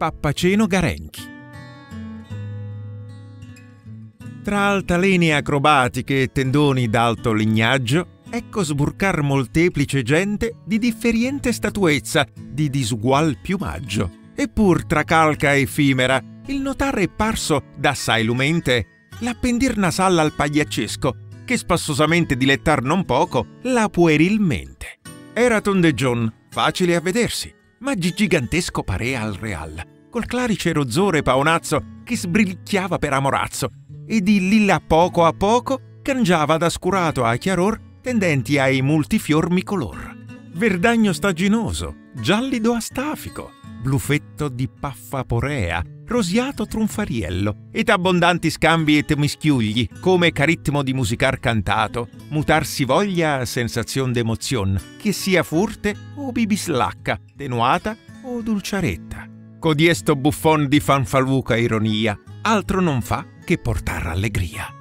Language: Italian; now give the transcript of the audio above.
Pappaceno Garenchi. Tra altalene acrobatiche e tendoni d'alto lignaggio, ecco sburcar molteplice gente di differiente statuezza, di disugual piumaggio. Eppur tra calca effimera, il notare è parso, d'assai lumente, l'appendir nasalla al pagliaccesco, che spassosamente dilettar non poco la puerilmente. Era tondeggion, facile a vedersi, ma gigantesco parea al real, col clarice rozzore paonazzo che sbricchiava per amorazzo, e di lì a poco a poco cangiava da scurato a chiaror tendenti ai multifiormi color. Verdagno staginoso, giallido astafico, blufetto di paffa porea, rosiato trunfariello, ed abbondanti scambi e mischiugli, come caritmo di musicar cantato, mutarsi voglia a sensazion d'emozion, che sia furte o bibislacca, tenuata o dolciaretta. Codiesto buffon di fanfaluca ironia, altro non fa che portar allegria.